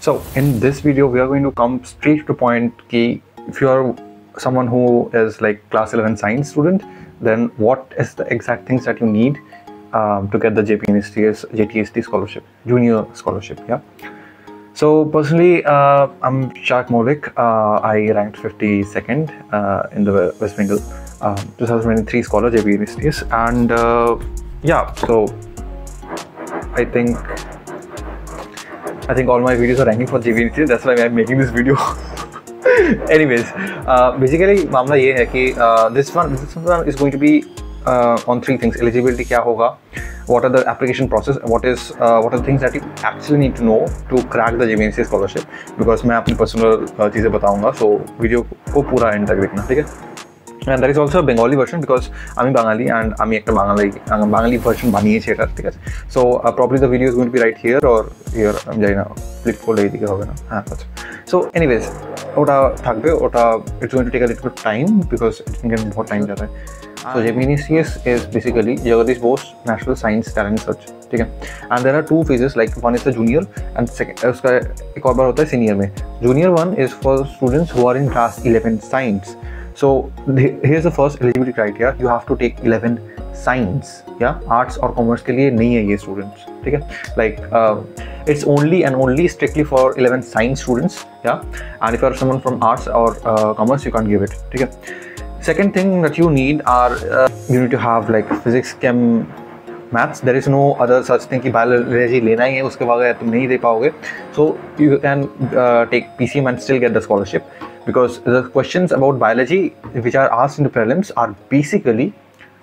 So in this video, we are going to come straight to point. Ki if you are someone who is like class 11 science student, then what is the exact things that you need um, to get the JPNSTS JTST scholarship, junior scholarship? Yeah. So personally, uh, I'm Shak Molik. Uh, I ranked 52nd uh, in the West Bengal um, 2023 scholar JPNSTS, and uh, yeah. So I think I think all my videos are ranking for JVNC. That's why I'm making this video. Anyways, uh, basically मामला ये है कि uh, this one this one is going to be uh, on three things. Eligibility क्या होगा? What are the application process? What is uh, what are the things that you actually need to know to crack the JVNC scholarship? Because मैं अपनी personal uh, चीज़ें बताऊँगा. So video को पूरा end देखना, ठीक है? and there is also a Bengali version because আমি বাঙালি and আমি একটা বাঙালি বাঙালি ভার্সন বানিয়েছি এটা ঠিক আছে so probably the video is going to be right here or here আমি জানি না ফ্লিপ করলে এইদিকে হবে না হ্যাঁ আচ্ছা সো এনিওয়েজ ওটা থাকবে ওটা it's going to take a little time because इनके बहुत टाइम जाता है so Gemini C S is basically Jagadish Bose national science talent search ठीक है and there are two phases like one is the junior and second उसका एक और बार होता है सीनियर में junior one is for students who are in class eleven science so here's the first eligibility criteria you have to take 11 science yeah arts or commerce के लिए नहीं है ये students ठीक है like uh, it's only and only strictly for 11 science students yeah and if you are someone from arts or uh, commerce you can't give it ठीक है second thing that you need are uh, you need to have like physics chem maths there is no other such thing कि biology लेना ही है उसके बगैर तुम नहीं दे पाओगे so you can take P C M and still get the scholarship because the questions about biology which are asked in the prelims are basically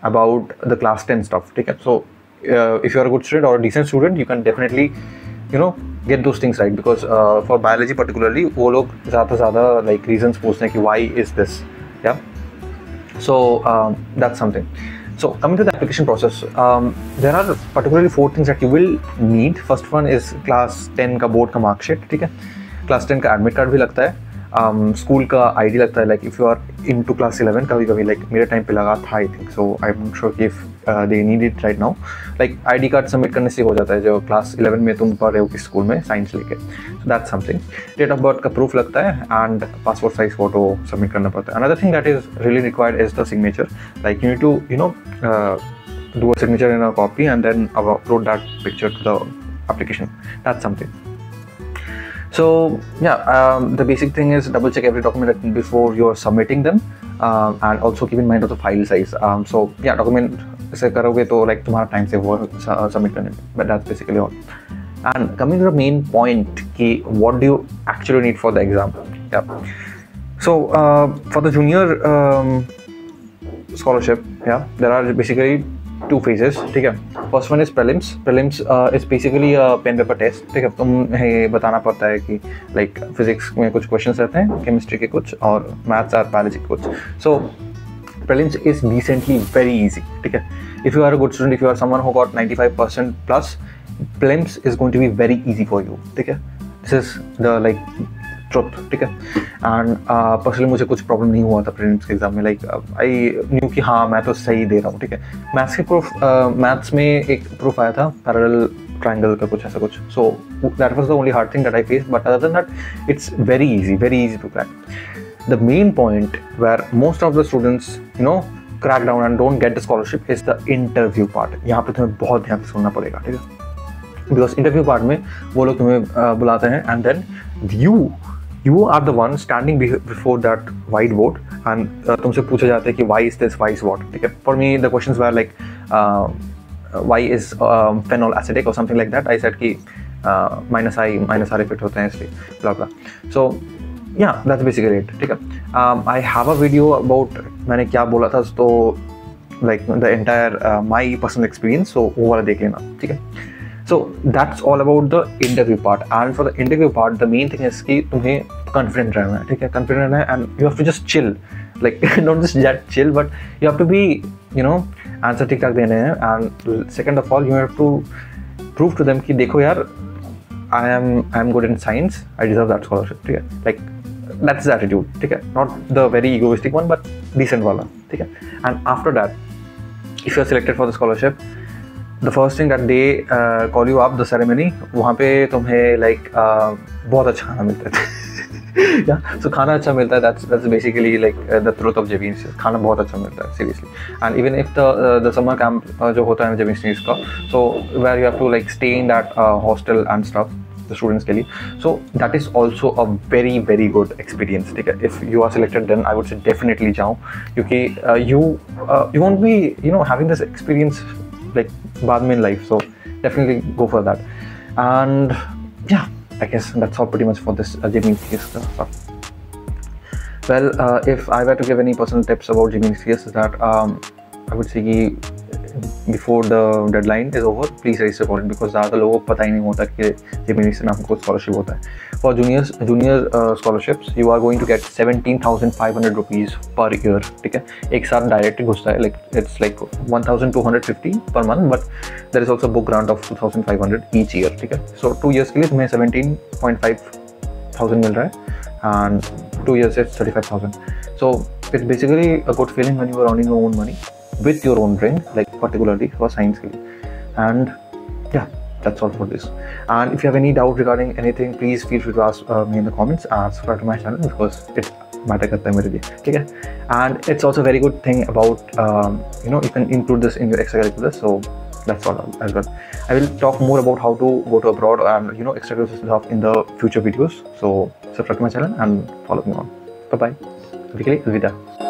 about the class 10 stuff okay so uh, if you're a good student or a decent student you can definitely you know get those things right because uh, for biology particularly वो लोग ज़्यादा ज़्यादा like reasons पूछते हैं कि why is this yeah so um, that's something so coming to the application process um, there are particularly four things that you will need first one is class 10 का board का mark sheet ठीक है class 10 का admit card भी लगता है school का ID लगता है like if you are in to class eleven कभी कभी लाइक मेरे टाइम पे लगा था I think so I am sure कि they need it right now like ID card submit करने से हो जाता है जो क्लास इलेवन में तुम पढ़ रहे हो किस स्कूल में साइंस लेके. So that something date of birth का प्रूफ लगता है and passport size photo submit करना पड़ता है. Another thing that is really required is the signature like you need to you know do a signature in a copy and then upload that picture to the application. That's something. so yeah um, the basic thing is double check every document before you're submitting them um, and also keep in mind of the file size um, so yeah document से करोगे तो like तुम्हारा time से वो submit करने but that's basically all and coming to the main point कि what do you actually need for the exam yeah so uh, for the junior um, scholarship yeah there are basically two phases ठीक है? First one is prelims prelims is basically pen paper test ठीक है? तुम ये बताना पड़ता है कि लाइक like, फिजिक्स में कुछ क्वेश्चन रहते हैं केमिस्ट्री के कुछ और मैथ्स और बायोलॉजी के कुछ। So prelims is decently very easy ठीक है? If you are a good student if you are someone who got 95 percent plus prelims is going to be very easy for you ठीक है? This is the like truth ठीक है? And personally मुझे कुछ problem नहीं हुआ था prelims के एग्ज़ाम में लाइक आई न्यू कि हाँ मैं तो सही दे रहा हूँ, ठीक है? मैथ्स के प्रूफ मैथ्स में एक प्रूफ आया था पैरल ट्राइंगल का कुछ ऐसा कुछ। So that was the only hard thing that I face but other that it's very easy very easy to crack the main point where most of the students you know crack down and don't get the scholarship is the interview part यहाँ पे तुम्हें बहुत ध्यान से सुनना पड़ेगा, ठीक है? बिकॉज़ इंटरव्यू पार्ट में वो लोग तुम्हें बुलाते हैं and then you you are the one standing before that white board and तुमसे पूछा जाता है कि why is this wise what ठीक है for me the question were like why is phenol acidic और something like that I said कि minus I minus R effect होते हैं इसलिए ब्ला सो या दैट्स बेसिकली इट ठीक है I have a video about मैंने क्या बोला था तो like the entire my personal experience so वो वाला देख लेना ठीक है so that's all about the interview part and for the interview part the main thing is कि तुम्हें confident रहना है ठीक है confident रहना है and you have to just chill like not just that chill but you have to be you know answer ठीक ठाक देने हैं and second of all you have to prove to them कि देखो यार I am I am good in science I deserve that scholarship ठीक है like that's the attitude ठीक है not the very egoistic one but decent वाला ठीक है and after that if you are selected for the scholarship the first thing that they call you up the ceremony वहाँ पे तुम्हें like like, uh, बहुत अच्छा खाना मिलता है। या सो खाना अच्छा मिलता है that's that's basically like the truth of Jebin खाना बहुत अच्छा मिलता है seriously and even if the the summer camp जो होता है जेबीन का so where you have to like stay in that hostel and stuff the students के लिए so that is also a very very good experience ठीक है? If you are selected then I would say definitely जाओ क्योंकि you you want you you know you this experience like बाद में in life so definitely go for that and yeah I guess that's all pretty much for this uh, Gemini stuff well uh, if I were to give any personal tips about Gemini CS that um, I would say before the deadline is over please register for because ज़्यादा लोगों को पता ही नहीं होता कि Gemini से नाम को स्कॉलरशिप होता है। For junior junior scholarships you are going to get seventeen thousand five hundred rupees per year ठीक है? एक साथ डायरेक्ट घुसता है like it's like one thousand two hundred fifty per month but there is also book grant of two thousand five hundred each year ठीक है? So two years के लिए तुम्हें सेवेंटीन पॉइंट फाइव थाउज़ेंड मिल रहा है and two years it's thirty five thousand so it's basically a good feeling one you are your own money with your own brain like particularly for science field. And yeah that's all for this. And if you have any doubt regarding anything please feel free to ask uh, me in the comments. And subscribe to my channel because it matter karta hai mere and it's also a very good thing about um, you know you can include this in your extracurriculars so that's all as well. I will talk more about how to go to abroad and you know extracurricular stuff in the future videos. So subscribe to my channel and follow me on. Bye bye Alvida.